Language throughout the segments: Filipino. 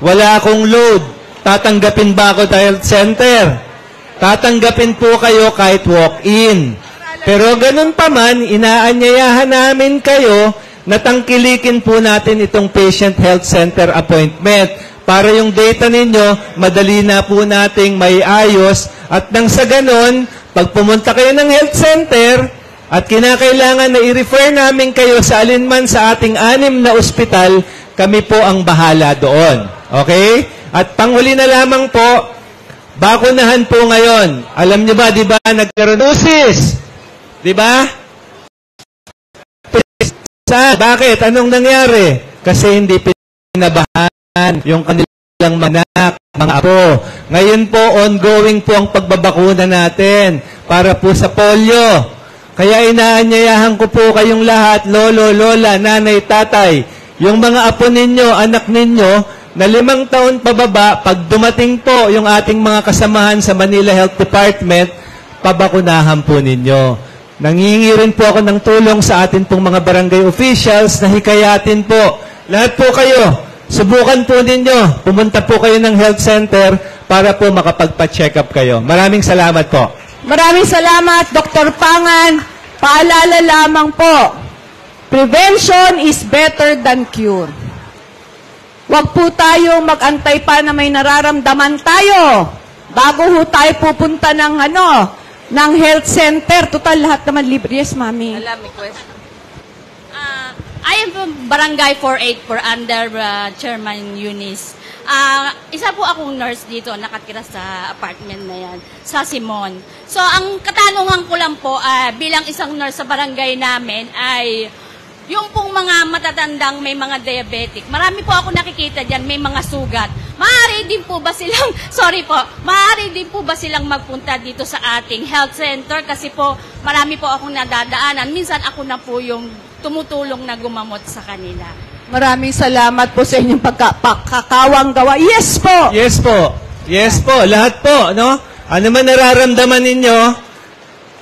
wala akong load. Tatanggapin ba ako health center? Tatanggapin po kayo kahit walk-in. Pero ganun pa man, inaanyayahan namin kayo na tangkilikin po natin itong patient health center appointment para yung data ninyo, madali na po nating may ayos at nang sa ganon, pag pumunta kayo ng health center at kinakailangan na i-refer namin kayo sa alinman sa ating anim na ospital, kami po ang bahala doon. Okay? At panghuli na lamang po, bakunahan po ngayon. Alam niyo ba, di ba, nagkaroon usis? Di ba? Saan? Bakit? Anong nangyari? Kasi hindi pinabahan yung kanilang manak, mga apo. Ngayon po, ongoing po ang pagbabakuna natin para po sa polio. Kaya inaanyayahan ko po kayong lahat, lolo, lola, nanay, tatay, yung mga apo ninyo, anak ninyo, na limang taon pababa, pag dumating po yung ating mga kasamahan sa Manila Health Department, pabakunahan po ninyo. Nangingi rin po ako ng tulong sa atin pong mga barangay officials na hikayatin po. Lahat po kayo, subukan po ninyo. Pumunta po kayo ng health center para po makapagpa-check up kayo. Maraming salamat po. Maraming salamat, Dr. Pangan. Paalala lamang po, prevention is better than cure. Huwag po tayo mag-antay pa na may nararamdaman tayo bago ho tayo pupunta ng ano, ng health center. Total, lahat naman libre. Yes, mami. Alam, may question. Uh, I am from Barangay 484 under uh, Chairman Eunice. Ah, isa po akong nurse dito, nakatira sa apartment na yan, sa Simon. So, ang katanungan ko lang po, ah, bilang isang nurse sa barangay namin ay yung pong mga matatandang may mga diabetic, marami po ako nakikita dyan, may mga sugat. Maaari din po ba silang, sorry po, maaari din po ba silang magpunta dito sa ating health center? Kasi po, marami po akong nadadaanan. Minsan ako na po yung tumutulong na gumamot sa kanila. Maraming salamat po sa inyong pagkakawang gawa. Yes po! Yes po. Yes po. Lahat po, no? Ano man nararamdaman ninyo,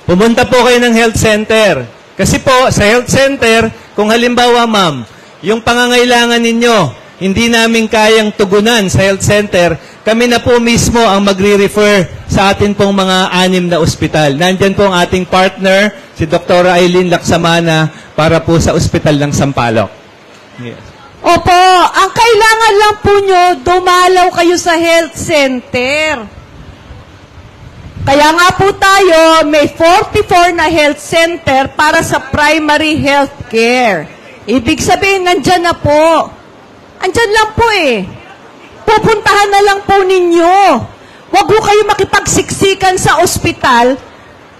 pumunta po kayo ng health center. Kasi po, sa health center, kung halimbawa, ma'am, yung pangangailangan ninyo, hindi namin kayang tugunan sa health center, kami na po mismo ang magre-refer sa atin pong mga anim na ospital. Nandyan po ang ating partner, si Dr. Eileen Laksamana, para po sa ospital ng Sampaloc. Yes. Opo, ang kailangan lang po nyo, dumalaw kayo sa health center. Kaya nga po tayo, may 44 na health center para sa primary health care. Ibig sabihin, nandyan na po. Andyan lang po eh. Pupuntahan na lang po ninyo. Huwag po kayo makipagsiksikan sa ospital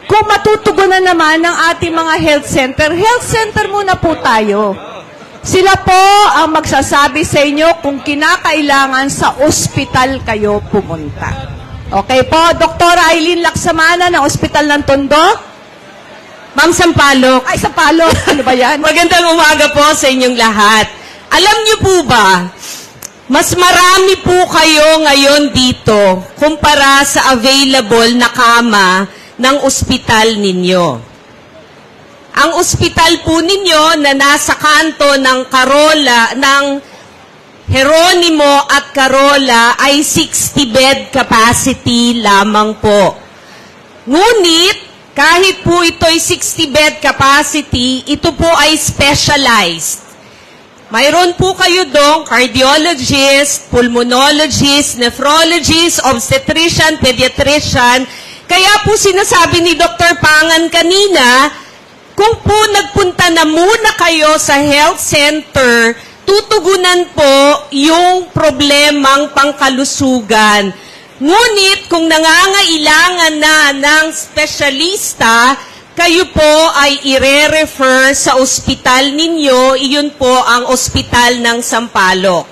kung matutugunan naman ng ating mga health center. Health center muna po tayo. Sila po ang magsasabi sa inyo kung kinakailangan sa ospital kayo pumunta. Okay po, Dr. Eileen Laksamana ng Ospital ng Tondo. Ma'am Sampalok, Ay, sa palo. Ano ba yan? magandang umaga po sa inyong lahat. Alam niyo po ba, mas marami po kayo ngayon dito kumpara sa available na kama ng ospital ninyo. Ang ospital po ninyo na nasa kanto ng Carola, ng Heronimo at Carola ay 60 bed capacity lamang po. Ngunit, kahit po ito ay 60 bed capacity, ito po ay specialized. Mayroon po kayo dong cardiologist, pulmonologist, nephrologist, obstetrician, pediatrician. Kaya po sinasabi ni Dr. Pangan kanina, kung po nagpunta na muna kayo sa health center, tutugunan po yung problemang pangkalusugan. Ngunit kung nangangailangan na ng spesyalista, kayo po ay ire-refer sa ospital ninyo, iyon po ang ospital ng Sampaloc.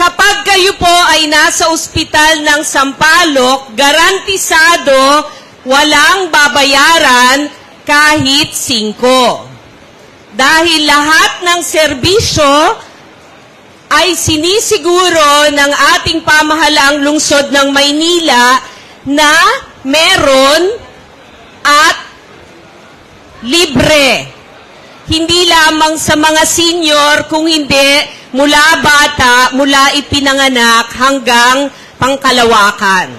Kapag kayo po ay nasa ospital ng Sampaloc, garantisado, walang babayaran kahit singko. Dahil lahat ng serbisyo ay sinisiguro ng ating pamahalaang lungsod ng Maynila na meron at libre. Hindi lamang sa mga senior, kung hindi mula bata, mula ipinanganak hanggang pangkalawakan.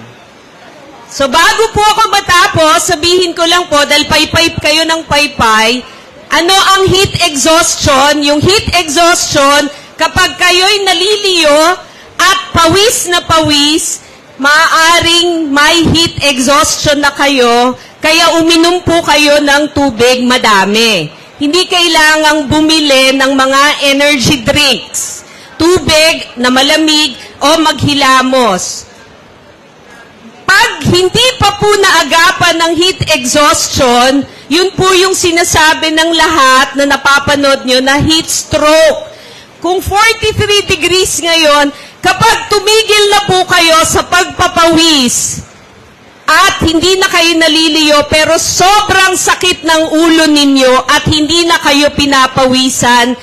So bago po ako matapos, sabihin ko lang po, dahil paypay kayo ng paypay, ano ang heat exhaustion? Yung heat exhaustion, kapag kayo'y naliliyo at pawis na pawis, maaaring may heat exhaustion na kayo, kaya uminom po kayo ng tubig madami. Hindi kailangang bumili ng mga energy drinks. Tubig na malamig o maghilamos. Pag hindi pa po naagapan ng heat exhaustion, yun po yung sinasabi ng lahat na napapanood nyo na heat stroke. Kung 43 degrees ngayon, kapag tumigil na po kayo sa pagpapawis, at hindi na kayo naliliyo pero sobrang sakit ng ulo ninyo at hindi na kayo pinapawisan,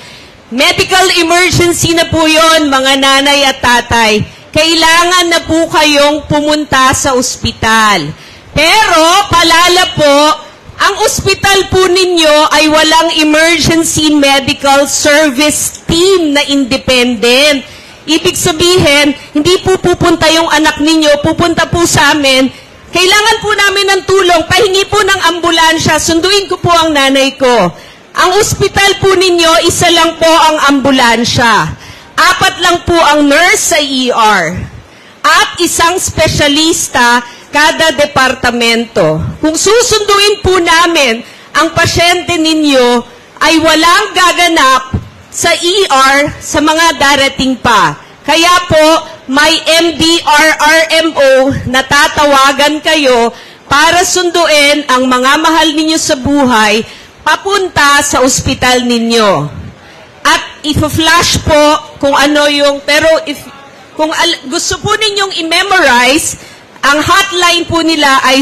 medical emergency na po yon mga nanay at tatay. Kailangan na po kayong pumunta sa ospital. Pero, palala po, ang ospital po ninyo ay walang emergency medical service team na independent. Ibig sabihin, hindi po pupunta yung anak ninyo, pupunta po sa amin. Kailangan po namin ng tulong, pahingi po ng ambulansya, sunduin ko po ang nanay ko. Ang ospital po ninyo, isa lang po ang ambulansya. Apat lang po ang nurse sa ER. At isang espesyalista kada departamento. Kung susunduin po namin ang pasyente ninyo ay walang gaganap sa ER sa mga darating pa. Kaya po, may MDRRMO na tatawagan kayo para sunduin ang mga mahal ninyo sa buhay papunta sa ospital ninyo. At if-flash po kung ano yung, pero if, kung al- gusto po ninyong i-memorize, ang hotline po nila ay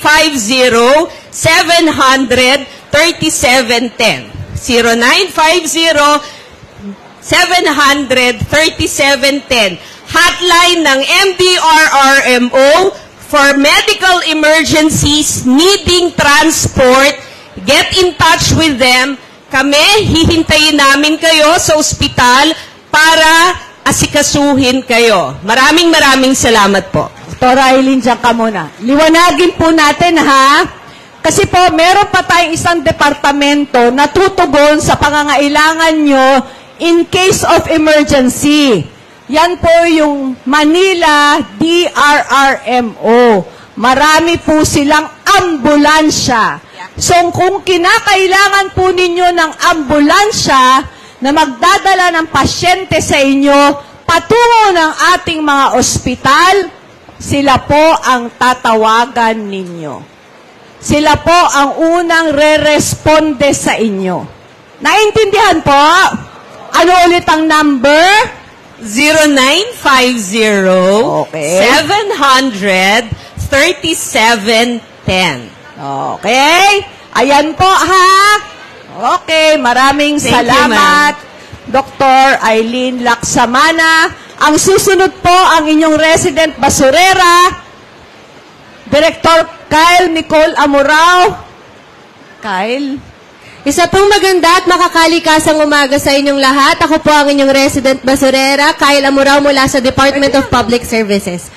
0950-700-3710. 0950-700-3710. Hotline ng MDRRMO for medical emergencies needing transport. Get in touch with them. Kami, hihintayin namin kayo sa ospital para asikasuhin kayo. Maraming maraming salamat po. Dr. Aileen, dyan ka muna. Liwanagin po natin, ha? Kasi po, meron pa tayong isang departamento na tutugon sa pangangailangan nyo in case of emergency. Yan po yung Manila DRRMO. Marami po silang ambulansya. So, kung kinakailangan po ninyo ng ambulansya na magdadala ng pasyente sa inyo patungo ng ating mga ospital, sila po ang tatawagan ninyo. Sila po ang unang re-responde sa inyo. Naintindihan po? Ano ulit ang number? 0950 Okay. 700 3710. Okay? Ayan po, ha? Okay, maraming Thank you, salamat. Dr. Eileen Laksamana. Ang susunod po, ang inyong resident basurera, Director Kyle Nicole Amurao. Kyle? Isa pong maganda at makakalikasang umaga sa inyong lahat. Ako po ang inyong resident basurera, Kyle Amurao mula sa Department of Public Services.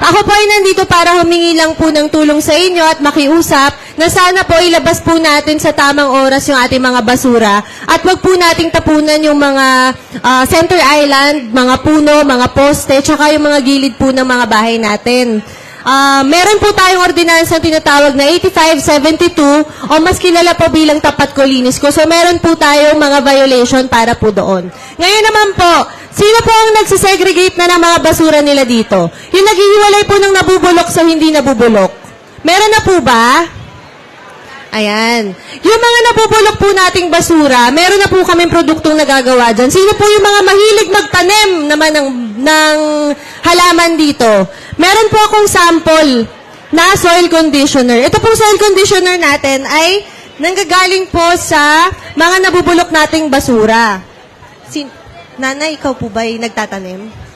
Ako po ay nandito para humingi lang po ng tulong sa inyo at makiusap na sana po ilabas po natin sa tamang oras yung ating mga basura at wag po nating tapunan yung mga ah, center island, mga puno, mga poste, tsaka yung mga gilid po ng mga bahay natin. Ah, meron po tayong ordinansa tinatawag na 8572 o mas kilala po bilang tapat kolinis ko. So meron po tayong mga violation para po doon. Ngayon naman po, sino po ang nagsisegregate na ng mga basura nila dito? Yung naghihiwalay po ng nabubulok sa hindi nabubulok. Meron na po ba? Ayan. Yung mga nabubulok po nating basura, meron na po kaming produktong nagagawa dyan. Sino po yung mga mahilig magtanim naman ng, ng halaman dito? Meron po akong sample na soil conditioner. Ito pong soil conditioner natin ay nanggagaling po sa mga nabubulok nating basura. Sin Nanay, ikaw po ba ay nagtatanim?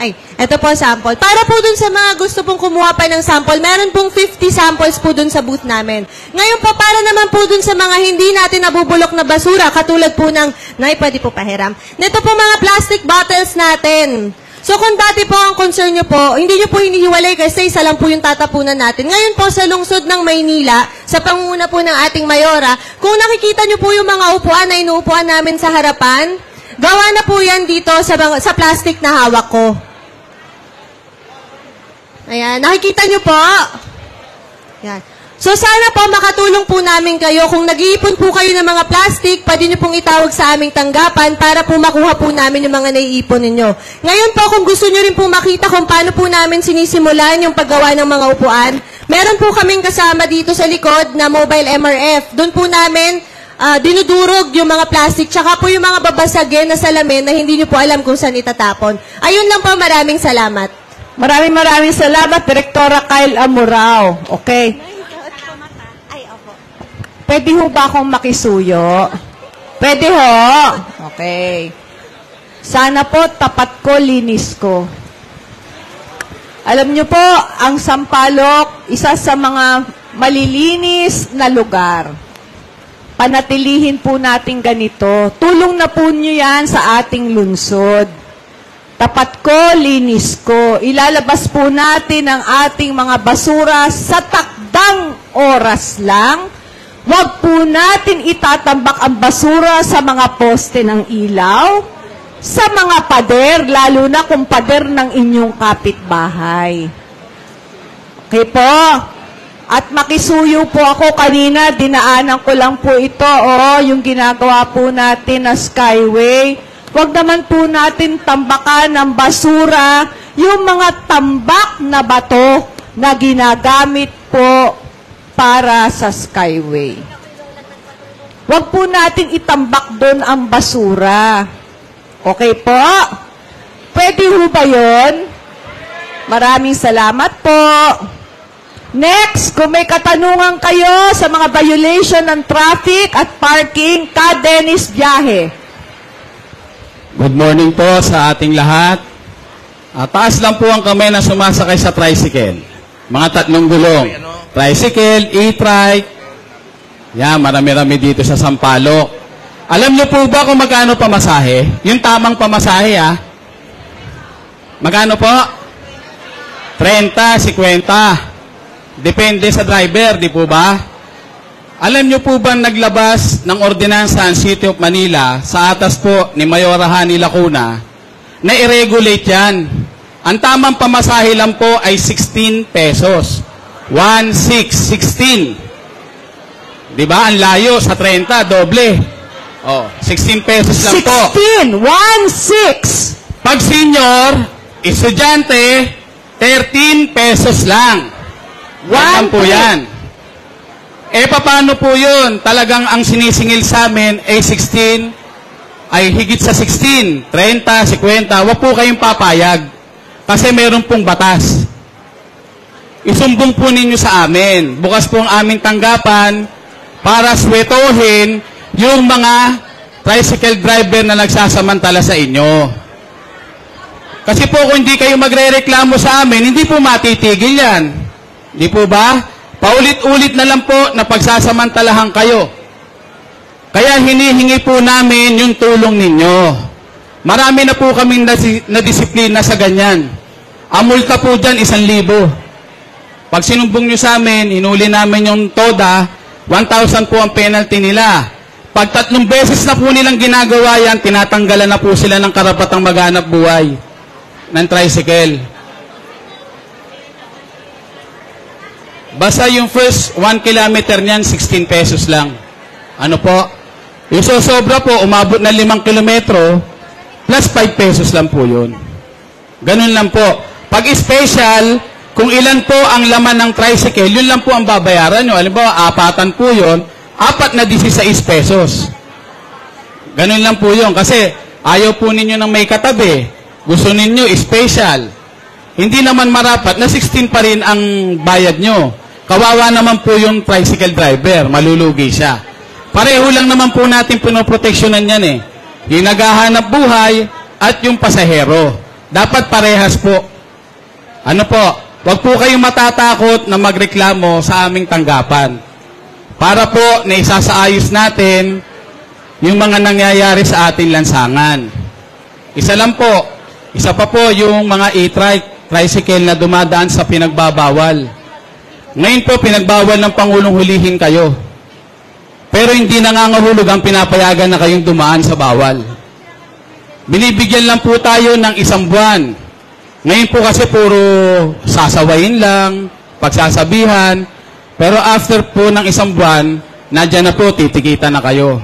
Ay, ito po sample. Para po dun sa mga gusto pong kumuha pa ng sample, meron pong 50 samples po dun sa booth namin. Ngayon po, para naman po dun sa mga hindi natin nabubulok na basura, katulad po ng, nay, pwede po pahiram. Nito po mga plastic bottles natin. So kung dati po ang concern nyo po, hindi nyo po hinihiwalay kasi isa lang po yung tatapunan natin. Ngayon po sa lungsod ng Maynila, sa panguna po ng ating mayora, kung nakikita nyo po yung mga upuan na inuupuan namin sa harapan, gawa na po yan dito sa, sa plastic na hawak ko. Ayan, nakikita nyo po? Yan. So sana po makatulong po namin kayo. Kung nag-iipon po kayo ng mga plastic, pwede nyo pong itawag sa aming tanggapan para po makuha po namin yung mga naiipon ninyo. Ngayon po, kung gusto nyo rin po makita kung paano po namin sinisimulan yung paggawa ng mga upuan, meron po kaming kasama dito sa likod na mobile MRF. Doon po namin ah, dinudurog yung mga plastic, tsaka po yung mga babasagin na salamin na hindi nyo po alam kung saan itatapon. Ayun lang po, maraming salamat. Maraming maraming salamat, Direktora Kyle Amurao. Okay. Pwede ho ba akong makisuyo? Pwede ho? Okay. Sana po tapat ko, linis ko. Alam niyo po, ang Sampalok, isa sa mga malilinis na lugar. Panatilihin po natin ganito. Tulong na po niyo yan sa ating lungsod. Tapat ko, linis ko. Ilalabas po natin ang ating mga basura sa takdang oras lang. Huwag po natin itatambak ang basura sa mga poste ng ilaw, sa mga pader, lalo na kung pader ng inyong kapitbahay. Okay po? At makisuyo po ako kanina, dinaanan ko lang po ito, oh, yung ginagawa po natin na skyway. Huwag naman po natin tambakan ng basura yung mga tambak na bato na ginagamit po para sa skyway. Huwag po natin itambak doon ang basura. Okay po? Pwede ho ba yun? Maraming salamat po. Next, kung may katanungan kayo sa mga violation ng traffic at parking, ka Dennis Biyahe. Good morning po sa ating lahat. Ah, taas lang po ang kamay na sumasakay sa tricycle. Mga tatlong gulong. Tricycle, e-trike. Yan, marami-rami dito sa Sampaloc. Alam niyo po ba kung magkano pamasahe? Yung tamang pamasahe, ah. Magkano po? 30, 50. Depende sa driver, di po ba? Alam niyo po ba naglabas ng ordinansa ang City of Manila sa atas po ni Mayora Hani Lacuna na i-regulate yan. Ang tamang pamasahe lang po ay 16 pesos. 1, 6, 16. Di ba? Ang layo sa 30, doble. Oh, 16 pesos lang po. 16! 1-6! Pag senior, estudyante, 13 pesos lang. Yan po yan. Eh, paano po yun? Talagang ang sinisingil sa amin ay 16, ay higit sa 16, 30, 50. Huwag po kayong papayag. Kasi meron pong batas. Isumbong po ninyo sa amin. Bukas po ang aming tanggapan para swetohin yung mga tricycle driver na nagsasamantala sa inyo. Kasi po kung hindi kayo magre-reklamo sa amin, hindi po matitigil yan. Di po ba? Paulit-ulit na lang po na pagsasamantalahan kayo. Kaya hinihingi po namin yung tulong ninyo. Marami na po kaming nadisiplina sa ganyan. Ang multa po dyan, isang libo. Pag sinumbong nyo sa amin, inuli namin yung TODA, 1,000 po ang penalty nila. Pag tatlong beses na po nilang ginagawa yan, tinatanggalan na po sila ng karapatang maghanap buhay ng tricycle. Basta yung first 1 kilometer niyan, 16 pesos lang. Ano po? Yung sosobra po, umabot na 5 kilometro, plus 5 pesos lang po yun. Ganun lang po. Pag special, kung ilan po ang laman ng tricycle, yun lang po ang babayaran nyo. Halimbawa, apatan po yun, apat na 16 pesos. Ganun lang po yun. Kasi ayaw po ninyo ng may katabi. Gusto ninyo special. Hindi naman marapat na 16 pa rin ang bayad nyo. Kawawa naman po yung tricycle driver. Malulugi siya. Pareho lang naman po natin pinoproteksyonan yan eh. Yung naghahanap buhay at yung pasahero. Dapat parehas po. Ano po? Huwag po kayong matatakot na magreklamo sa aming tanggapan. Para po na isasaayos natin yung mga nangyayari sa ating lansangan. Isa lang po, isa pa po yung mga e-trike, tricycle na dumadaan sa pinagbabawal. Ngayon po, pinagbawal ng Pangulong hulihin kayo. Pero hindi nangangahulog ang pinapayagan na kayong dumaan sa bawal. Binibigyan lang po tayo ng isang buwan. Ngayon po kasi puro sasawayin lang, pagsasabihan, pero after po ng isang buwan, nandyan na po, titikita na kayo.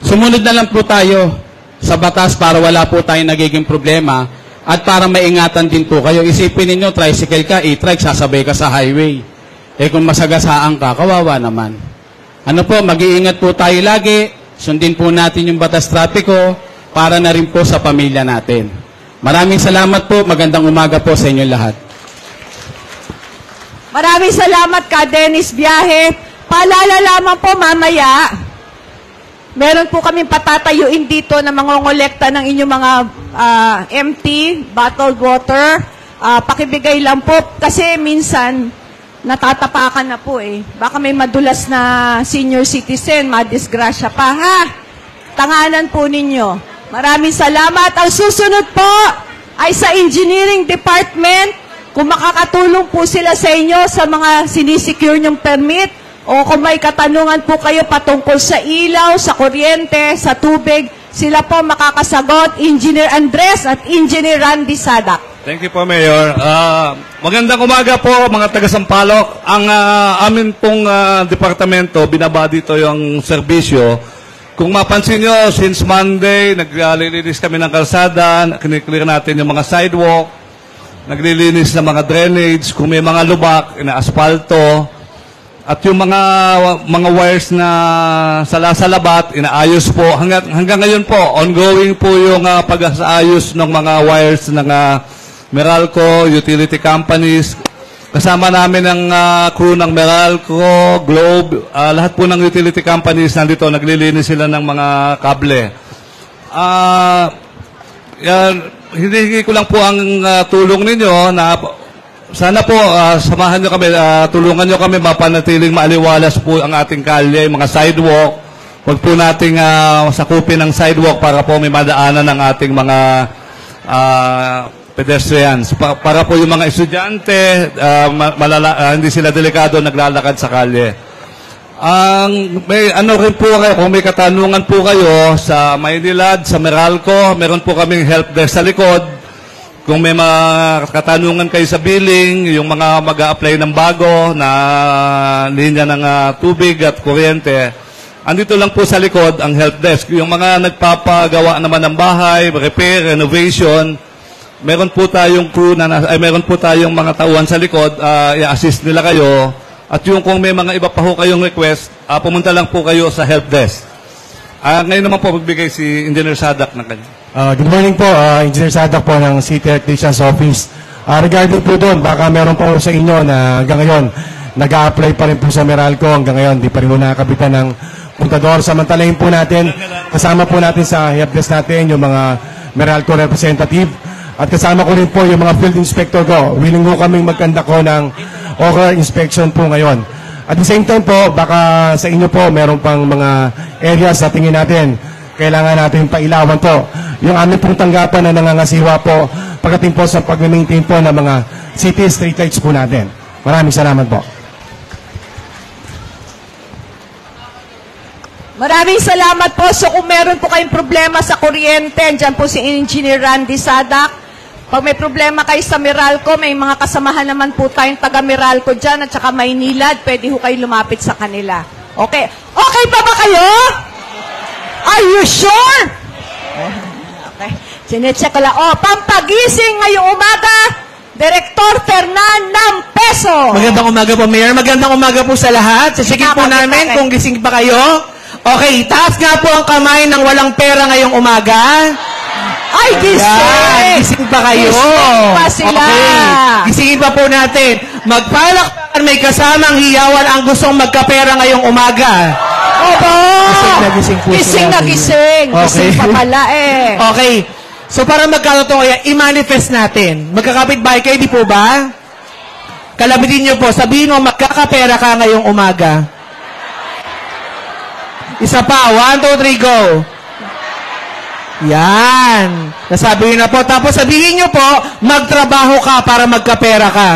Sumunod na lang po tayo sa batas para wala po tayong nagiging problema at para maingatan din po kayo. Isipin ninyo, tricycle ka, e-trike, sasabay ka sa highway. Eh kung masagasaan ka, kawawa naman. Ano po, mag-iingat po tayo lagi, sundin po natin yung batas trapiko para na rin po sa pamilya natin. Maraming salamat po, magandang umaga po sa inyo lahat. Maraming salamat ka, Dennis Biyahe. Paalala lamang po mamaya, meron po kaming patatayuin dito na mangongolekta ng inyong mga ah, empty bottled water. Ah, pakibigay lang po kasi minsan natatapakan na po eh. Baka may madulas na senior citizen, madisgrasya pa ha. Tanganan po ninyo. Maraming salamat. Ang susunod po ay sa engineering department. Kung makakatulong po sila sa inyo sa mga sinisecure nyong permit o kung may katanungan po kayo patungkol sa ilaw, sa kuryente, sa tubig, sila po makakasagot, Engineer Andres at Engineer Randy Sadak. Thank you po, Mayor. Ah, magandang umaga po, mga taga-Sampaloc. Ang ah, amin pong ah, departamento, binaba dito yung serbisyo. Kung mapansin nyo, since Monday, naglilinis kami ng kalsada, kiniklear natin yung mga sidewalk, naglilinis ng mga drainage, kung may mga lubak, ina-asfalto, at yung mga mga wires na sala-salabat, inaayos po. Hanggang, hanggang ngayon po, ongoing po yung uh, pag-aayos ng mga wires ng ah, Meralco, utility companies. Kasama namin ang ah, crew ng Meralco, Globe, ah, lahat po ng utility companies nandito, naglilinis sila ng mga kable. Ah, yan, hinihingi ko lang po ang ah, tulong ninyo na sana po ah, samahan nyo kami, ah, tulungan nyo kami mapanatiling maaliwalas po ang ating kalye, mga sidewalk. Huwag po nating ah, sakupin ang sidewalk para po may madaanan ng ating mga ah, pedestrians. Pa- para po yung mga estudyante, ma- malala- ah, hindi sila delikado naglalakad sa kalye. Ang may ano rin po kayo, kung may katanungan po kayo sa Maynilad, sa Meralco, meron po kaming help desk sa likod. Kung may mga katanungan kayo sa billing, yung mga mag apply ng bago na linya ng ah, tubig at kuryente, andito lang po sa likod ang help desk. Yung mga nagpapagawa naman ng bahay, repair, renovation, meron po tayong crew na, nas- ay meron po tayong mga tauhan sa likod, ah, i-assist nila kayo. At yung kung may mga iba pa ho kayong request, ah, pumunta lang po kayo sa help desk. Ah, ngayon naman po magbigay si Engineer Sadak ng kanya. Uh, good morning po, uh, Engineer Sadak po ng City Electrician's Office. Uh, regarding po doon, baka meron po sa inyo na hanggang ngayon, nag apply pa rin po sa Meralco. Hanggang ngayon, di pa rin po nakakabitan ng puntador. Samantalahin po natin, kasama po natin sa helpdesk natin yung mga Meralco representative. At kasama ko rin po yung mga field inspector ko. Willing ko kaming magkanda ko ng ocular inspection po ngayon. At the same time po, baka sa inyo po, meron pang mga areas sa tingin natin kailangan natin pailawan po yung aming pong tanggapan na nangangasiwa po pagdating po sa pag-maintain po ng mga city street lights po natin. Maraming salamat po. Maraming salamat po. So kung meron po kayong problema sa kuryente, andyan po si Engineer Randy Sadak. Pag may problema kayo sa Meralco, may mga kasamahan naman po tayong taga Meralco dyan at saka Maynilad, pwede ho kayo lumapit sa kanila. Okay. Okay pa ba kayo? Are you sure? Okay. Sinecheck ko lang. Oh, pampagising ngayong umaga, Director Fernan ng Peso. Magandang umaga po, Mayor. Magandang umaga po sa lahat. Sisikin po namin kung gising pa kayo. Okay, taas nga po ang kamay ng walang pera ngayong umaga. Ay, gising! Yan, gising pa kayo. Gising pa sila. Okay, gisingin pa po natin. Magpalakpakan may kasamang hiyawan ang gustong magkapera ngayong umaga. Opo! Gising na gising po Gising sila. na gising. Gising Okay. pa pala eh. Okay. So para magkatotoo kaya, i-manifest natin. Magkakapit bahay kayo, di po ba? Kalabitin niyo po, sabihin mo, magkakapera ka ngayong umaga. Isa pa, one, two, three, go. Yan. Nasabi niyo na po. Tapos sabihin niyo po, magtrabaho ka para magkapera ka.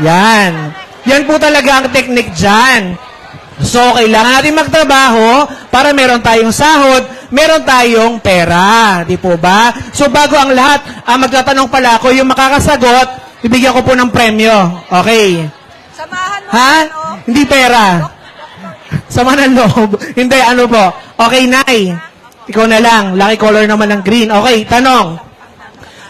Yan. Yan po talaga ang technique dyan. So, kailangan natin magtrabaho para meron tayong sahod, meron tayong pera. Di po ba? So, bago ang lahat, ah, magtatanong pala ako, yung makakasagot, bibigyan ko po ng premyo. Okay. Samahan mo Ha? ano? Hindi pera. Sama ng loob. Hindi, ano po. Okay, Nay. Ikaw na lang. Lucky color naman ng green. Okay, tanong.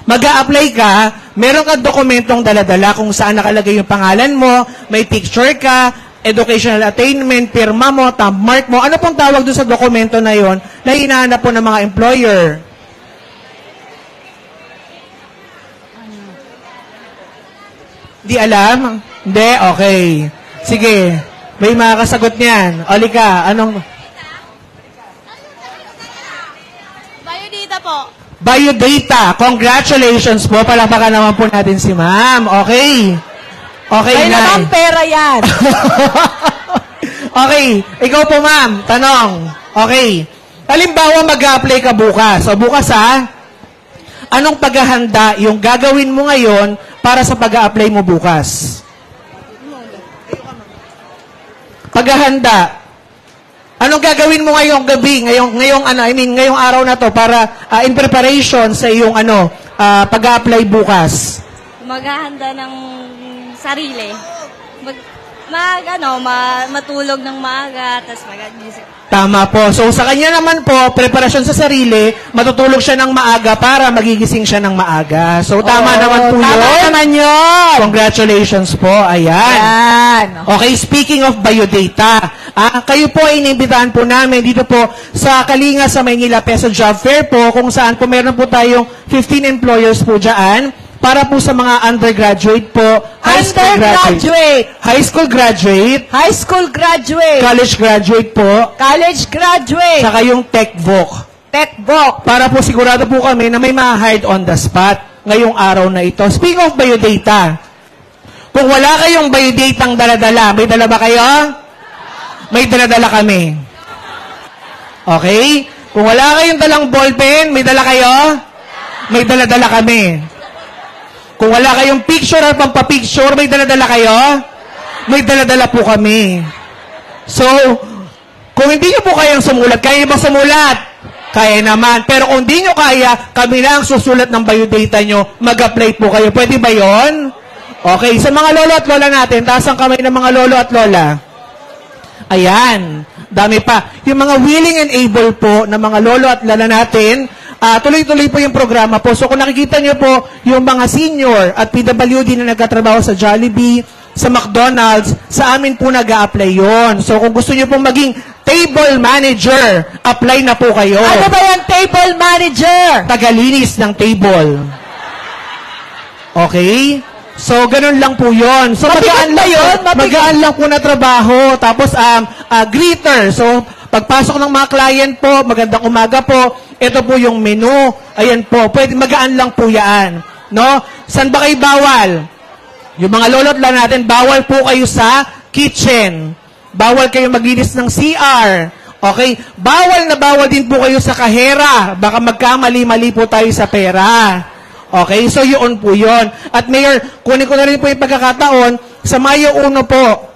mag apply ka, meron kang dokumentong daladala kung saan nakalagay yung pangalan mo, may picture ka, educational attainment, pirma mo, thumb mark mo. Ano pong tawag doon sa dokumento na yon na hinahanap po ng mga employer? Di alam? Hindi? Okay. Sige. May makakasagot niyan. Olika, anong... Biodata po. Biodata. Congratulations po. Palakpakan naman po natin si ma'am. Okay. Okay, Nay. namang pera yan. okay. Ikaw po, ma'am. Tanong. Okay. Halimbawa, mag-apply ka bukas. O bukas, ha? Anong paghahanda yung gagawin mo ngayon para sa pag apply mo bukas? Paghahanda. Anong gagawin mo ngayong gabi, ngayong ngayong ano, I mean, ngayong araw na to para ah, in preparation sa iyong ano, ah, pag-apply bukas? Maghahanda ng sarili. Mag, mag ano, ma, matulog ng maaga, tapos mag Tama po. So, sa kanya naman po, preparasyon sa sarili, matutulog siya ng maaga para magigising siya ng maaga. So, tama Oo, naman po tama yun. naman yun. Congratulations po. Ayan. Yan. Okay, speaking of biodata, ah, kayo po ay inimbitahan po namin dito po sa Kalinga sa Maynila Peso Job Fair po kung saan po meron po tayong 15 employers po dyan para po sa mga undergraduate po, high school graduate, Undergraduate. high school graduate, High school graduate. college graduate po, College graduate. saka yung tech voc. Techbook. Para po sigurado po kami na may ma-hired on the spot ngayong araw na ito. Speaking of biodata, kung wala kayong biodata ang daladala, may dala ba kayo? May daladala kami. Okay? Kung wala kayong dalang ballpen, may dala kayo? May daladala kami. Kung wala kayong picture at pampapicture, may daladala kayo? May daladala po kami. So, kung hindi nyo po kayang sumulat, kaya ba sumulat? Kaya naman. Pero kung hindi nyo kaya, kami na ang susulat ng biodata nyo, mag-apply po kayo. Pwede ba yon? Okay, sa mga lolo at lola natin, taas ang kamay ng mga lolo at lola. Ayan, dami pa. Yung mga willing and able po na mga lolo at lola natin, ah, tuloy-tuloy po yung programa po. So kung nakikita nyo po yung mga senior at PWD na nagkatrabaho sa Jollibee, sa McDonald's, sa amin po nag apply yon. So kung gusto nyo pong maging table manager, apply na po kayo. Ano ba yan, table manager? Tagalinis ng table. Okay? So, ganun lang po yon. So, magaan lang, yun? magaan lang po na trabaho. Tapos, um, ah, greeter. So, pagpasok ng mga client po, magandang umaga po. Ito po yung menu. Ayan po. Pwede, magaan lang po yan. No? San ba kayo bawal? Yung mga lolo't lang natin, bawal po kayo sa kitchen. Bawal kayo maglinis ng CR. Okay? Bawal na bawal din po kayo sa kahera. Baka magkamali-mali po tayo sa pera. Okay? So, yun po yun. At Mayor, kunin ko na rin po yung pagkakataon. Sa Mayo 1 po,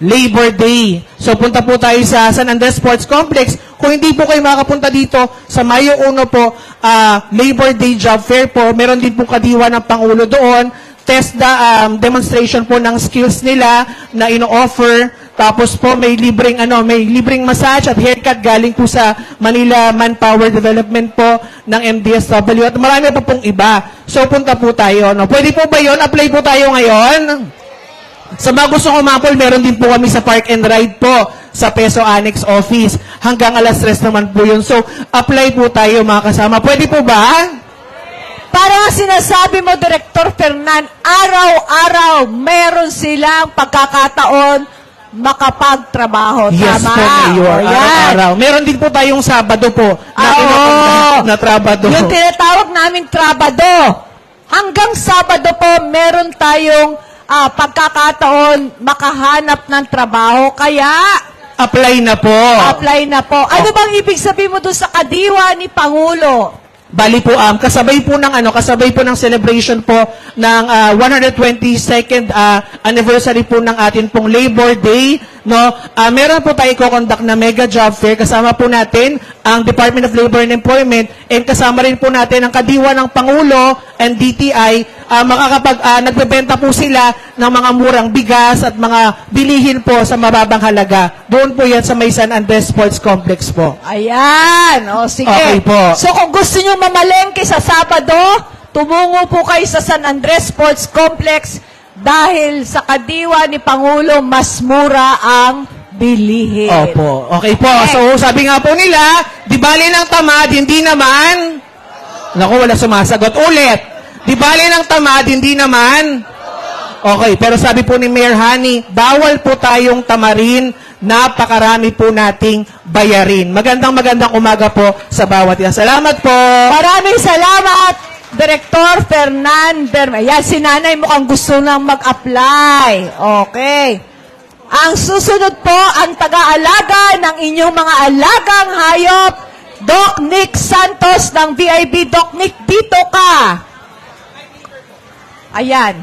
Labor Day. So, punta po tayo sa San Andres Sports Complex. Kung hindi po kayo makakapunta dito, sa Mayo 1 po, ah, Labor Day Job Fair po, meron din po kadiwa ng Pangulo doon. Test the um, demonstration po ng skills nila na ino-offer. Tapos po may libreng ano, may libreng massage at haircut galing po sa Manila Manpower Development po ng MDSW at marami pa pong iba. So punta po tayo, no. Pwede po ba 'yon? Apply po tayo ngayon. Sa mga gusto umapol, meron din po kami sa Park and Ride po sa Peso Annex Office. Hanggang alas 3 naman po yun. So, apply po tayo mga kasama. Pwede po ba? Parang ang sinasabi mo, Director Fernan, araw-araw meron silang pagkakataon makapagtrabaho. Yes Tama. po, Mayor. O, yan. Araw-araw. Meron din po tayong Sabado po na Ah, oo. na Trabado. Yung tinatawag namin Trabado. Hanggang Sabado po, meron tayong ah, pagkakataon makahanap ng trabaho. Kaya, Apply na po. apply na po. Ano bang ibig sabihin mo doon sa kadiwa ni Pangulo? Bali po, um, kasabay po ng ano, kasabay po ng celebration po ng ah, 122nd ah, anniversary po ng atin pong Labor Day, no? Ah, meron po tayo i-conduct na mega job fair kasama po natin ang Department of Labor and Employment and kasama rin po natin ang kadiwa ng Pangulo and DTI ah, makakapag ah, nagbebenta po sila ng mga murang bigas at mga bilihin po sa mababang halaga. Doon po yan sa May San Andres Sports Complex po. Ayan. O, sige. Okay po. So, kung gusto nyo mamalengke sa Sabado, tumungo po kayo sa San Andres Sports Complex dahil sa kadiwa ni Pangulo, mas mura ang bilihin. Opo. Okay po. So, sabi nga po nila, di bali ng tamad, hindi naman... Naku, wala sumasagot. Ulit. Di bali ng tamad, hindi naman... Okay, pero sabi po ni Mayor Hani, bawal po tayong tamarin, napakarami po nating bayarin. Magandang magandang umaga po sa bawat isa. Salamat po. Maraming salamat, Director Fernan Berme. Yan, si nanay mukhang gusto nang mag-apply. Okay. Ang susunod po, ang taga-alaga ng inyong mga alagang hayop, Doc Nick Santos ng VIB. Doc Nick, dito ka. Ayan.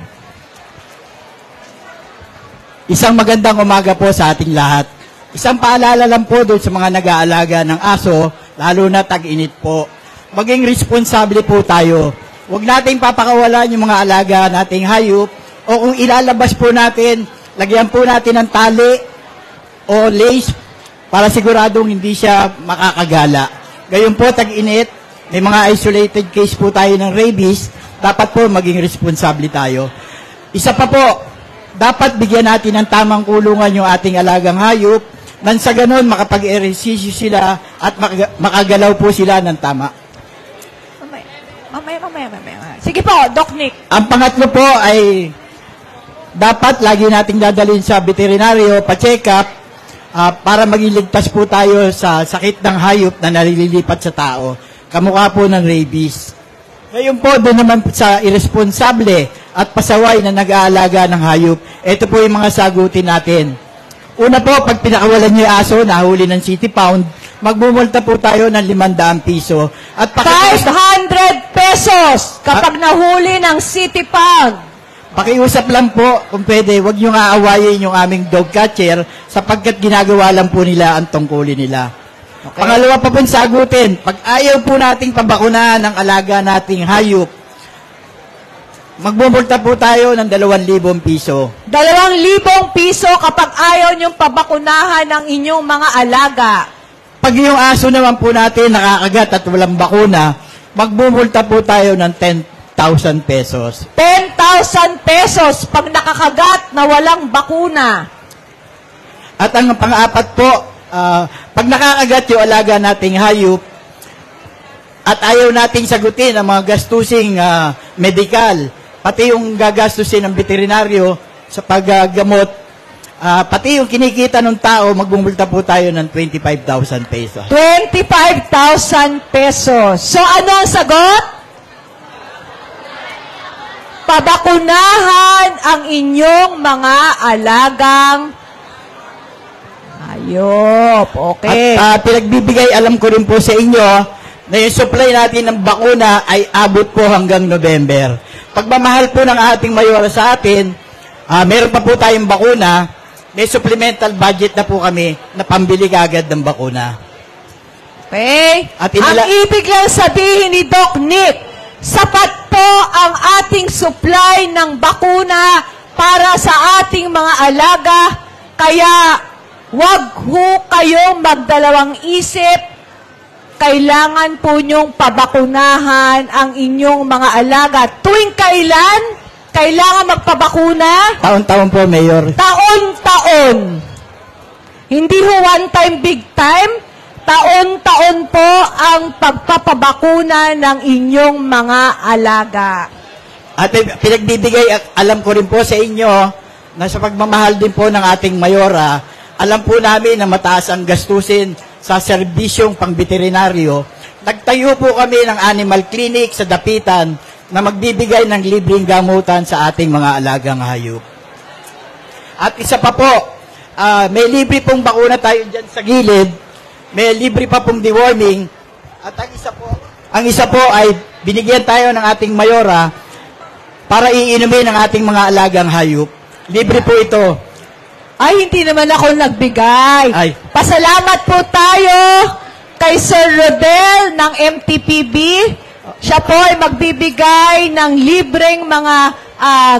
Isang magandang umaga po sa ating lahat. Isang paalala lang po doon sa mga nag-aalaga ng aso, lalo na tag-init po. Maging responsable po tayo. Huwag nating papakawalan yung mga alaga nating hayop o kung ilalabas po natin, lagyan po natin ng tali o lace para siguradong hindi siya makakagala. Gayon po, tag-init, may mga isolated case po tayo ng rabies, dapat po maging responsable tayo. Isa pa po, dapat bigyan natin ng tamang kulungan yung ating alagang hayop nang sa ganun makapag-ehersisyo sila at makaga- makagalaw po sila ng tama. Mamaya, mamaya, mamaya. Sige po, Doc Nick. Ang pangatlo po ay dapat lagi nating dadalhin sa veterinaryo, pa-check up, ah, para maging ligtas po tayo sa sakit ng hayop na nalilipat sa tao. Kamukha po ng rabies. Ngayon po, doon naman sa irresponsable at pasaway na nag-aalaga ng hayop, ito po yung mga sagutin natin. Una po, pag pinakawalan niyo yung aso, nahuli ng city pound, magbumulta po tayo ng 500 piso. At pakiusap, 500 pesos kapag nahuli ng City Pound. pakiusap lang po, kung pwede, huwag niyo nga aawayin yung aming dog catcher sapagkat ginagawa lang po nila ang tungkulin nila. Pangalawa pa po sagutin, pag ayaw po nating pabakunahan ng alaga nating hayop, magbumulta po tayo ng 2,000 piso. Dalawang libong piso kapag ayaw niyong pabakunahan ng inyong mga alaga. Pag yung aso naman po natin nakakagat at walang bakuna, magbumulta po tayo ng 10,000 pesos. 10,000 pesos pag nakakagat na walang bakuna. At ang pang-apat po, ah, pag nakakagat yung alaga nating hayop, at ayaw nating sagutin ang mga gastusing ah, medikal, pati yung gagastusin ng veterinaryo sa paggamot, ah, pati yung kinikita ng tao, magbumulta po tayo ng 25,000 pesos. 25,000 pesos. So ano ang sagot? Pabakunahan ang inyong mga alagang hayop. Okay. At ah, pinagbibigay, alam ko rin po sa inyo, na yung supply natin ng bakuna ay abot po hanggang November. Pagmamahal po ng ating mayor sa atin, ah, meron pa po tayong bakuna, may supplemental budget na po kami na pambili kagad ng bakuna. Okay? At ang inila- ibig lang sabihin ni Doc Nick, sapat po ang ating supply ng bakuna para sa ating mga alaga, kaya wag ho kayong magdalawang isip, kailangan po nyong pabakunahan ang inyong mga alaga. Tuwing kailan kailangan magpabakuna? Taon-taon po, Mayor. taon-taon. Hindi ho one time, big time. Taon-taon po ang pagpapabakuna ng inyong mga alaga. At pinagbibigay, alam ko rin po sa inyo, na sa pagmamahal din po ng ating mayora, alam po namin na mataas ang gastusin sa serbisyong pangveterinaryo. Nagtayo po kami ng animal clinic sa Dapitan na magbibigay ng libreng gamutan sa ating mga alagang hayop. At isa pa po, ah, may libre pong bakuna tayo dyan sa gilid, may libre pa pong deworming, at ang isa po, ang isa po ay binigyan tayo ng ating mayora para iinumin ang ating mga alagang hayop. Libre po ito. Ay, hindi naman ako nagbigay. Ay. Pasalamat po tayo kay Sir Rodel ng MTPB. Siya po ay magbibigay ng libreng mga ah,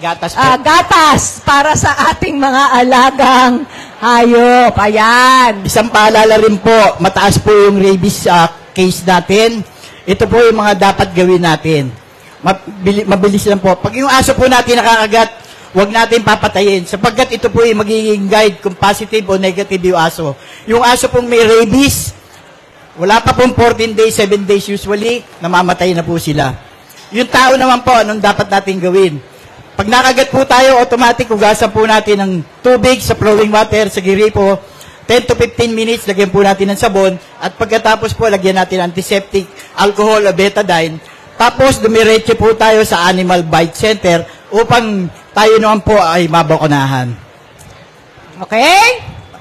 Gatas po. ah, gatas para sa ating mga alagang hayop. Ayan. Isang paalala rin po, mataas po yung rabies ah, case natin. Ito po yung mga dapat gawin natin. Mabili, mabilis lang po. Pag yung aso po natin nakakagat, huwag natin papatayin. Sapagkat ito po yung magiging guide kung positive o negative yung aso. Yung aso pong may rabies, wala pa pong 14 days, 7 days usually, namamatay na po sila. Yung tao naman po, anong dapat natin gawin? Pag nakagat po tayo, automatic hugasan po natin ng tubig sa flowing water, sa giripo, 10 to 15 minutes, lagyan po natin ng sabon, at pagkatapos po, lagyan natin antiseptic, alcohol o betadine. Tapos, dumiretso po tayo sa Animal Bite Center upang tayo naman po ay mabakunahan. Okay?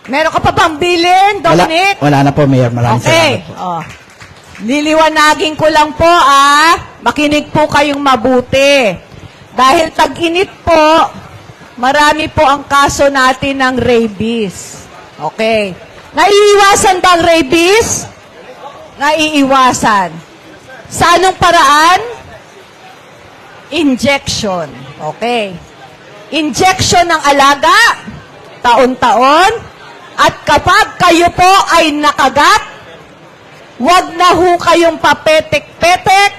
Meron ka pa bang bilin, Dominic? Wala, wala na po, Mayor. Maraming Okay. salamat po. Oh. Liliwanagin ko lang po, ah. Makinig po kayong mabuti. Dahil tag-init po, marami po ang kaso natin ng rabies. Okay. Naiiwasan ba ang rabies? Naiiwasan. Sa anong paraan? Injection. Okay. Injection ng alaga, taon-taon, at kapag kayo po ay nakagat, Huwag na ho kayong papetek-petek.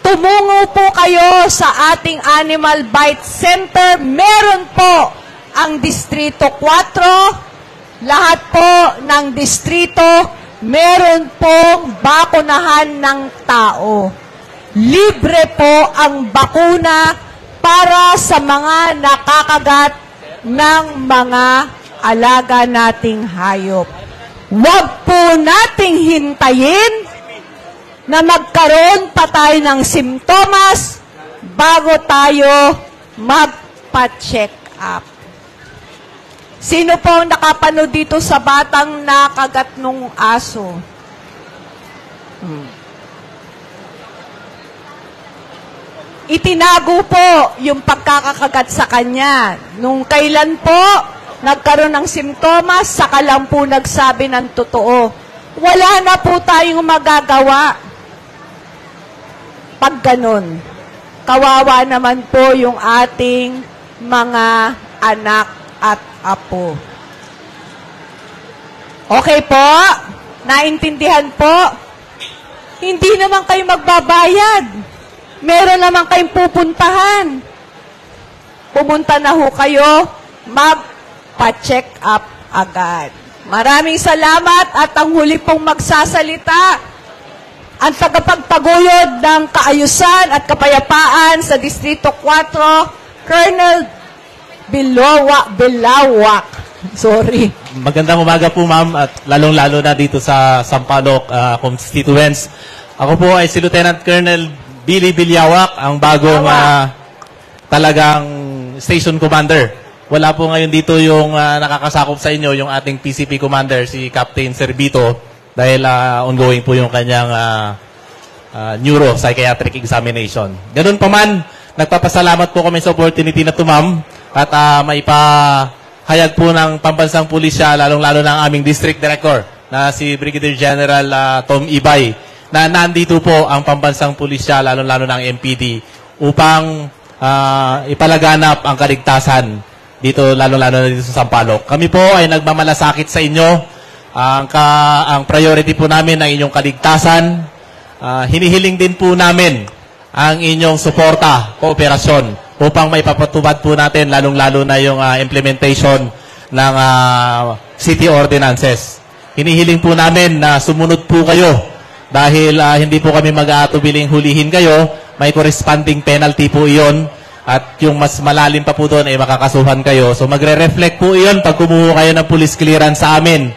Tumungo po kayo sa ating Animal Bite Center. Meron po ang Distrito 4. Lahat po ng distrito, meron pong bakunahan ng tao. Libre po ang bakuna para sa mga nakakagat ng mga alaga nating hayop. Huwag po nating hintayin na magkaroon pa tayo ng simptomas bago tayo magpa-check up. Sino po ang nakapanood dito sa batang nakagat nung aso? Hmm. Itinago po yung pagkakakagat sa kanya. Nung kailan po nagkaroon ng simptomas, saka lang po nagsabi ng totoo. Wala na po tayong magagawa. Pag ganun, kawawa naman po yung ating mga anak at apo. Okay po? Naintindihan po? Hindi naman kayo magbabayad. Meron naman kayong pupuntahan. Pumunta na ho kayo, magpa-check up agad. Maraming salamat at ang huli pong magsasalita, ang tagapagpaguyod ng kaayusan at kapayapaan sa Distrito 4, Colonel Bilowa, Bilawak. Sorry. Magandang umaga po ma'am at lalong-lalo na dito sa Sampaloc uh, constituents. Ako po ay si Lieutenant Colonel Billy Bilyawak, ang bagong uh, talagang station commander. Wala po ngayon dito yung uh, nakakasakop sa inyo, yung ating PCP commander, si Captain Servito, dahil uh, ongoing po yung kanyang uh, uh, neuropsychiatric examination. Ganun pa man, nagpapasalamat po kami sa opportunity na to ma'am at uh, maipahayag po ng pambansang pulisya, lalong-lalo ng aming district director na si Brigadier General uh, Tom Ibay na nandito po ang pambansang pulisya, lalong-lalo ng MPD upang uh, ipalaganap ang kaligtasan dito, lalong-lalo na dito sa Sampaloc. Kami po ay nagmamalasakit sa inyo. Ang, ka, ang priority po namin ang inyong kaligtasan. Uh, hinihiling din po namin ang inyong suporta, kooperasyon upang maipapatubad po natin lalong-lalo na yung uh, implementation ng uh, city ordinances. Hinihiling po namin na sumunod po kayo dahil uh, hindi po kami mag-aatubiling hulihin kayo. May corresponding penalty po iyon at yung mas malalim pa po doon ay makakasuhan kayo. So magre-reflect po iyon pag kumuha kayo ng police clearance sa amin.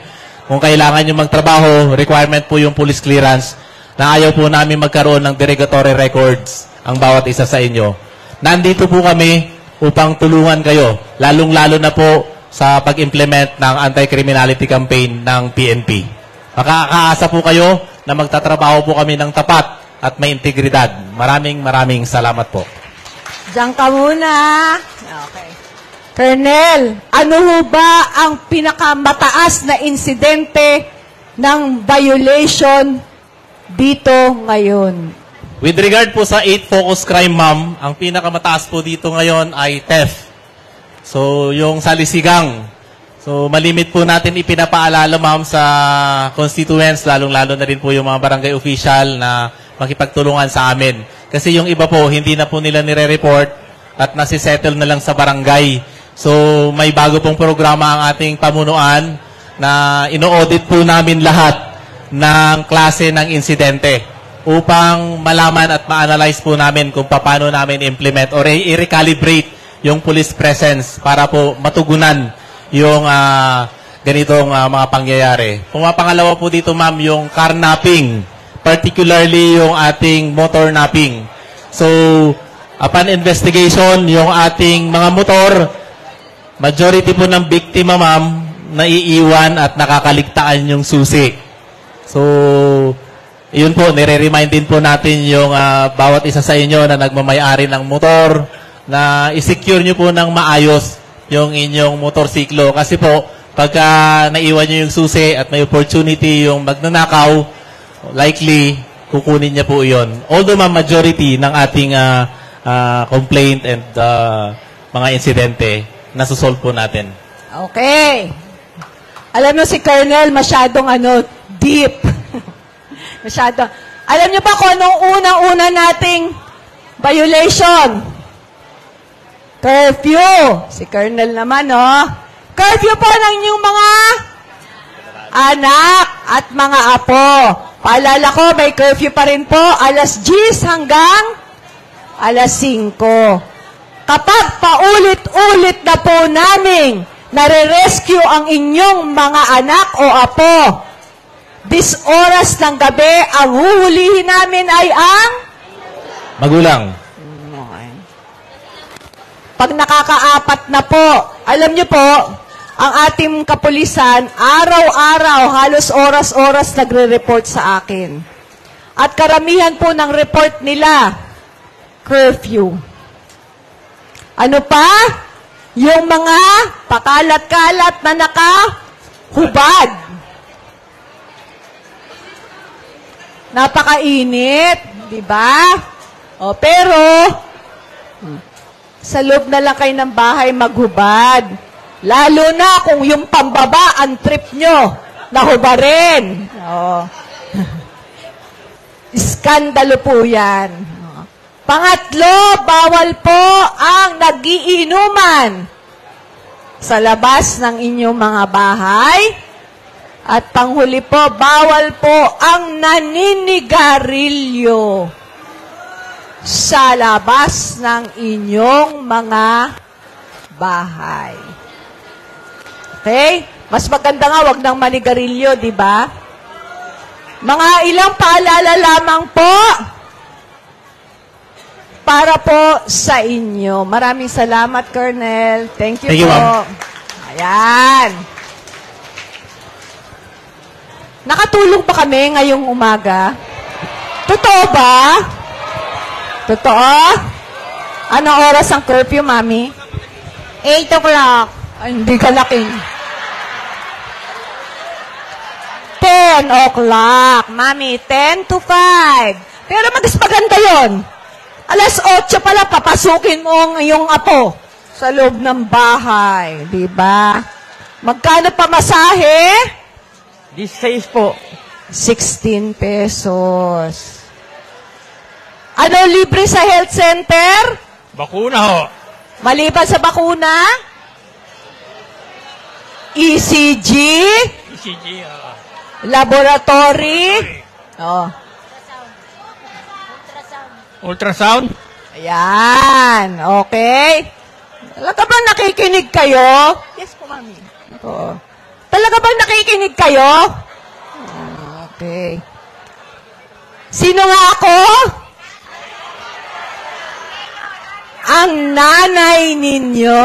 Kung kailangan nyo magtrabaho, requirement po yung police clearance na ayaw po namin magkaroon ng derogatory records ang bawat isa sa inyo. Nandito po kami upang tulungan kayo, lalong-lalo na po sa pag-implement ng anti-criminality campaign ng PNP. Makakaasa po kayo na magtatrabaho po kami ng tapat at may integridad. Maraming maraming salamat po. Diyan ka muna. Okay. Colonel, ano ho ba ang pinakamataas na insidente ng violation dito ngayon? With regard po sa 8 focus crime, ma'am, ang pinakamataas po dito ngayon ay theft. So, yung salisigang. So, malimit po natin ipinapaalala, ma'am, sa constituents, lalong-lalo na rin po yung mga barangay official na makipagtulungan sa amin. Kasi yung iba po, hindi na po nila nire-report at nasisettle na lang sa barangay. So, may bago pong programa ang ating pamunuan na ino-audit po namin lahat ng klase ng insidente upang malaman at ma-analyze po namin kung paano namin implement or i-recalibrate yung police presence para po matugunan yung ah, ganitong ah, mga pangyayari. Pumapangalawa po dito ma'am yung car napping, particularly yung ating motor napping. So, upon investigation, yung ating mga motor, majority po ng biktima ma'am, naiiwan at nakakaligtaan yung susi. So, yun po, nire-remind din po natin yung ah, bawat isa sa inyo na nagmamayari ng motor na i-secure nyo po ng maayos yung inyong motorsiklo. Kasi po, pagka naiwan nyo yung susi at may opportunity yung magnanakaw, likely, kukunin niya po yon. Although ma majority ng ating ah, ah, complaint and ah, mga insidente, nasusolve po natin. Okay. Alam mo si Colonel, masyadong ano, deep. Masyado. Alam niyo ba kung anong unang-una nating violation? Curfew. Si Colonel naman, oh. Curfew po ng inyong mga anak at mga apo. Paalala ko, may curfew pa rin po, alas 10 hanggang alas 5. Kapag paulit-ulit na po naming nare-rescue ang inyong mga anak o apo, this oras ng gabi, ang huhulihin namin ay ang Magulang. Pag nakakaapat na po. Alam niyo po, ang ating kapulisan, araw-araw, halos oras-oras nagre-report sa akin. At karamihan po ng report nila, curfew. Ano pa? Yung mga pakalat-kalat na nakahubad. Napakainit, di ba? O, pero, sa loob na lang kayo ng bahay maghubad. Lalo na kung yung pambaba ang trip nyo, nahubarin. Oo. Iskandalo po yan. Pangatlo, bawal po ang nagiinuman sa labas ng inyong mga bahay. At panghuli po, bawal po ang naninigarilyo sa labas ng inyong mga bahay. Okay? Mas maganda nga, wag nang manigarilyo, di ba? Mga ilang paalala lamang po para po sa inyo. Maraming salamat, Colonel. Thank you Thank you, po. ma'am. Ayan. Nakatulong pa kami ngayong umaga? Totoo ba? Totoo? Anong oras ang curfew, Mami? 8 o'clock. Ay, hindi ka laking. 10 o'clock. Mami, 10 to 5. Pero mas maganda yon. Alas 8 pala, papasukin mo ang iyong apo sa loob ng bahay. Di ba? Magkano pamasahe? 16 po. 16 pesos. Ano libre sa health center? Bakuna ho. Maliban sa bakuna? ECG? ECG. Laboratory? Oh. Ultrasound. Ayan. Okay. Talaga ba nakikinig kayo? Yes po, mami. Oo. Talaga ba nakikinig kayo? Ah, Okay. Sino nga ako? Ang nanay ninyo.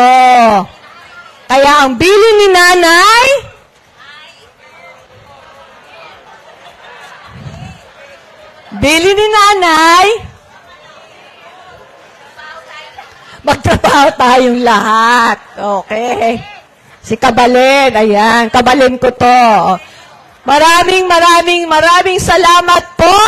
Kaya ang bili ni nanay, bili ni nanay, magtrabaho tayong lahat. Okay. Si Kabalin, ayan, Kabalin ko to. Maraming, maraming, maraming salamat po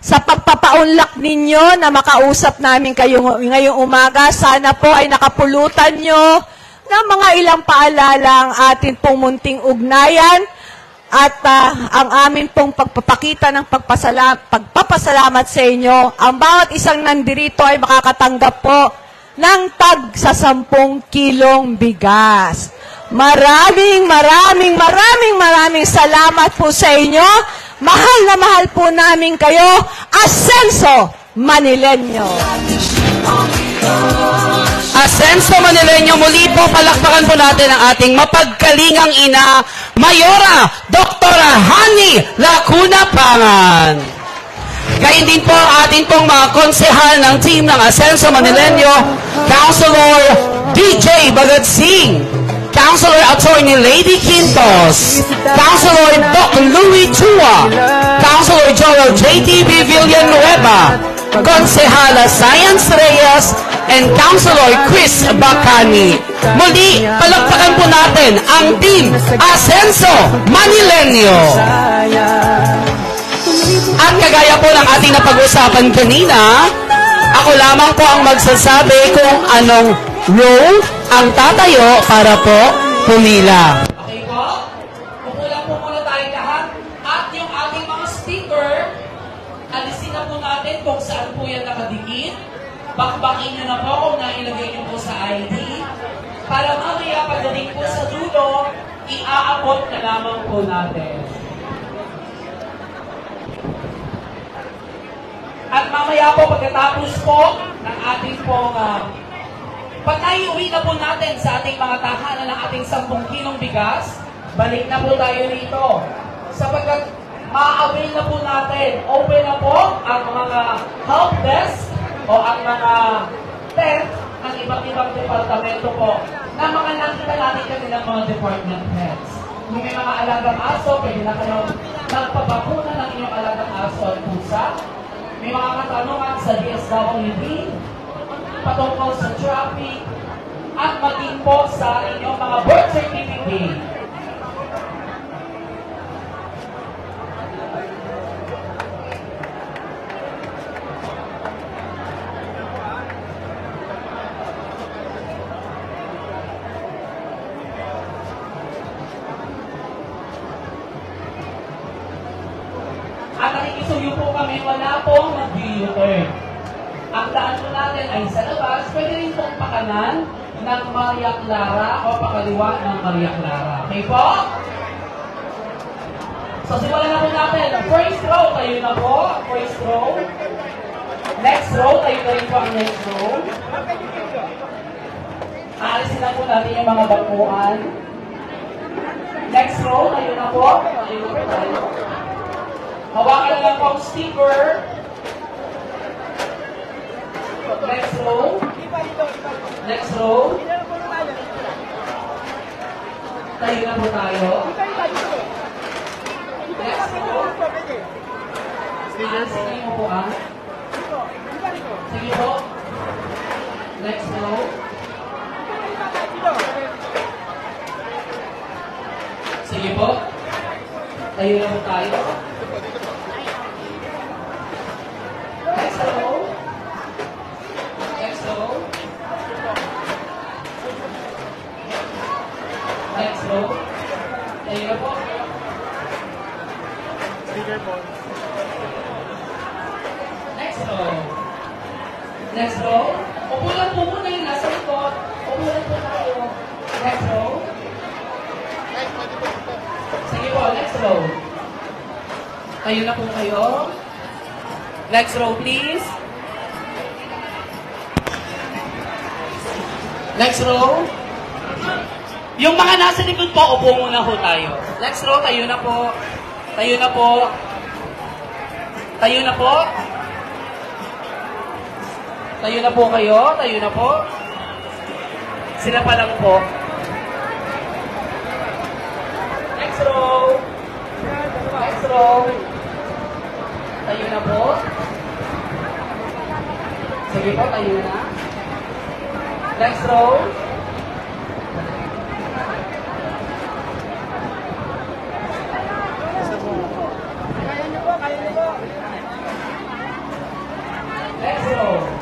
sa pagpapaunlak ninyo na makausap namin kayo ngayong umaga. Sana po ay nakapulutan nyo ng mga ilang paalala ang atin pong munting ugnayan at ah, ang amin pong pagpapakita ng pagpasala- pagpapasalamat sa inyo. Ang bawat isang nandirito ay makakatanggap po ng tag sa sampung kilong bigas. Maraming, maraming, maraming, maraming salamat po sa inyo. Mahal na mahal po namin kayo. Asenso Manilenyo. Asenso Manileño, muli po palakpakan po natin ang ating mapagkalingang ina, Mayora Doktora Hani Lacuna Pangan. Gayun din po ang ating pong mga konsehal ng team ng Asenso Manileño, Councilor DJ Bagat Singh, Councilor Attorney Lady Quintos, Councilor Doc Louis Chua, Councilor Joel J.T. Villanueva, Konsehala Science Reyes, and Councilor Chris Bacani. Muli, palakpakan po natin ang team Asenso Manilenyo. At kagaya po ng ating napag-usapan kanina, ako lamang po ang magsasabi kung anong row ang tatayo para po pumila. Okay po? Lang po muna tayo lahat. At yung ating mga speaker, alisin na po natin kung saan po yan nakadikit. Bakbakin nyo na po kung nailagay nyo po sa ID. Para mamaya pagdating po sa dulo, iaabot na lamang po natin. At mamaya po pagkatapos po ng ating pong uh, pag naiuwi na po natin sa ating mga tahanan ng ating 10 kilong bigas, balik na po tayo rito. Sapagkat ma-avail na po natin, open na po ang mga help desk o ang mga tent ng iba't ibang departamento po na mga nakita natin kanilang mga department heads. Kung may mga alagang aso, pwede na kayo magpabakuna ng inyong alagang aso at pusa. May mga katanungan sa DSWD, patungkol sa traffic, at maging po sa inyong mga birth certificate. At nakikisuyo po kami, wala pong mag-u-turn. Ang daan po natin ay sa labas, pwede rin pong pakanan ng Maria Clara o pakaliwa ng Maria Clara. Okay po? So, simulan na po natin. First row, tayo na po. First row. Next row, tayo na rin po ang next row. Aalisin na po natin yung mga bakuan. Next row, tayo na po. Tayo na tayo. Hawakan lang po ang sticker. Next row. Next row. Tayo na po tayo. Next row. Sige, mo po ah. Sige po. Next row. Sige po. Tayo po tayo. Next row. Next row. Next row. Tayo na po. Row. Next row. Upo lang po muna yung nasa likod. Upo lang po tayo. Next row. Sige po, next row. Tayo na po kayo. Next row, please. Next row. Yung mga nasa likod po, upo muna ho tayo. Next row, tayo na po. Tayo na po. Tayo na po. Tayo na po kayo. Tayo na po. Sila pa lang po. Next row. Next row. Tayo na po. Sige po, tayo na. Next row. Next row.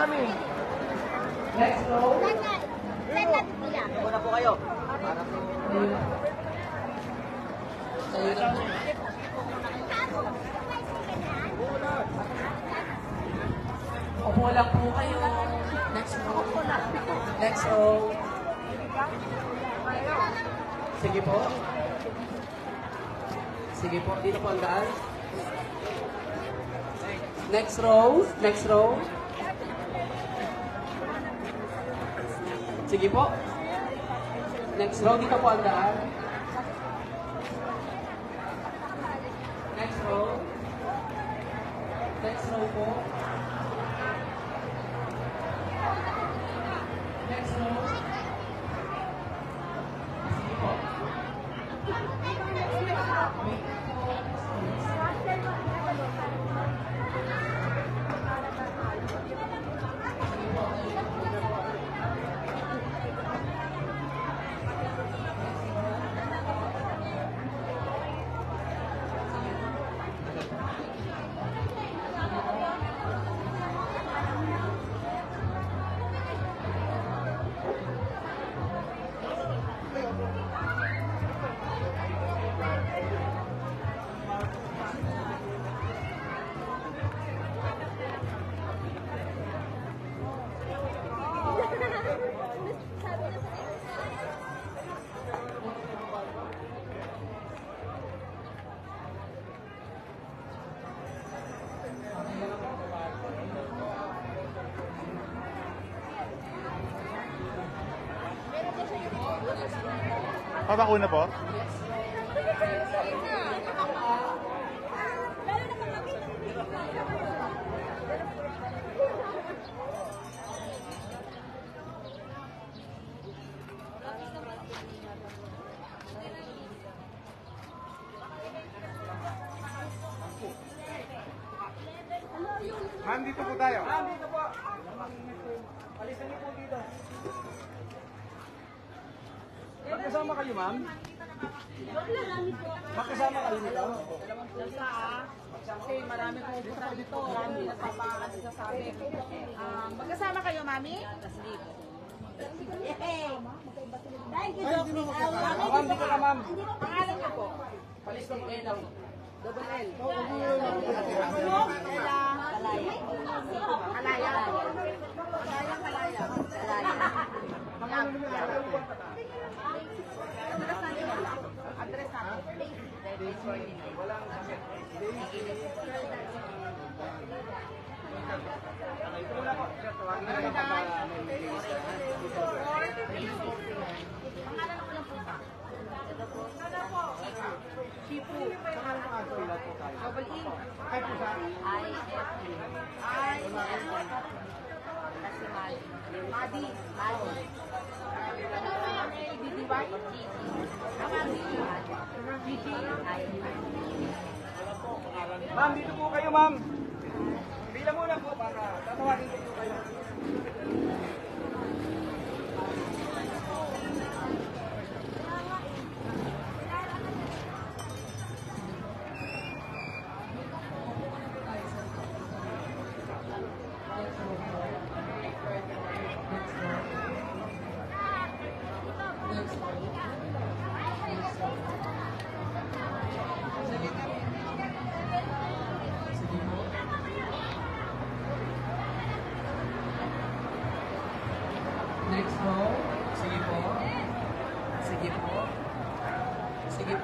Next row. Muna po kayo. Tayo na po. Upo lang po kayo. Next row. Next row. Sige po. Sige po, dito po ang daan. Next row. Next row. Sige po. Next row, dito po ang daan. Next row. Next row po. Pabakuna po? Ma'am, dito po tayo. Ma'am, dito po. Alisan niyo po dito. Magkasama kayo, ma'am? Magkasama kayo nito? Kasi marami po pupunta dito, marami nagpapakasi sa sabi. Um, magkasama kayo, mami? Thank you, Doc. Ma'am, dito ka, ma'am. Pangalan niyo po? Palistok eh lang. Double L. Kalaya. Kalaya. Kalaya, kalaya. Address natin. Shipu. Double E. I F I Madi. Madi. DDY? Ma'am, dito po kayo, ma'am. Bila muna po para tatawagin ko kayo. Next row. Sige po. Sige po. Sige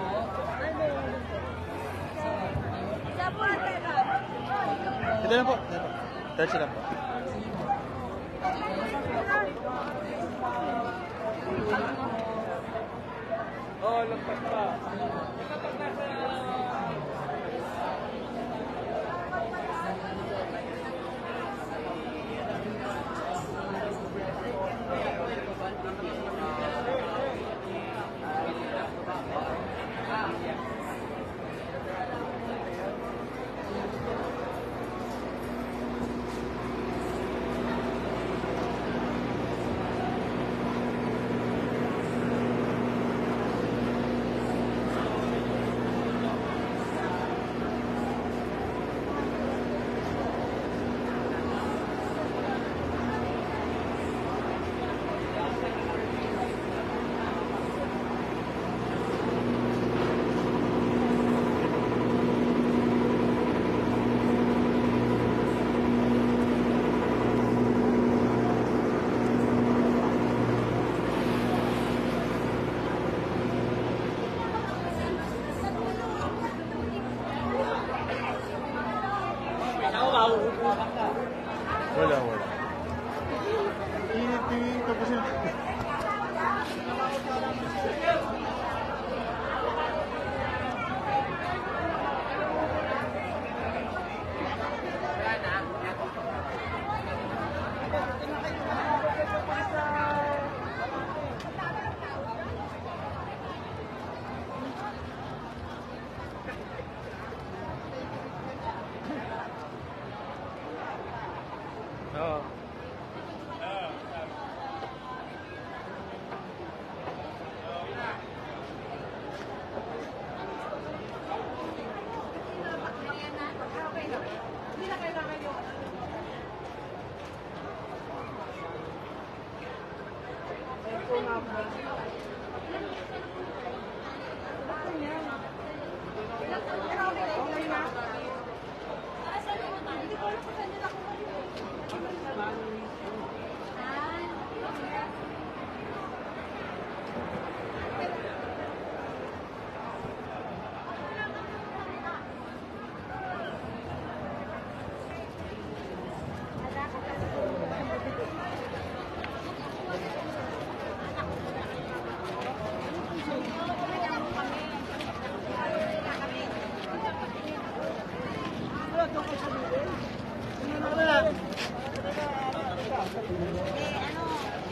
po. Ito na po. Diretso lang po. Oh, lampas pa. Kapag nasa... Wala, wala.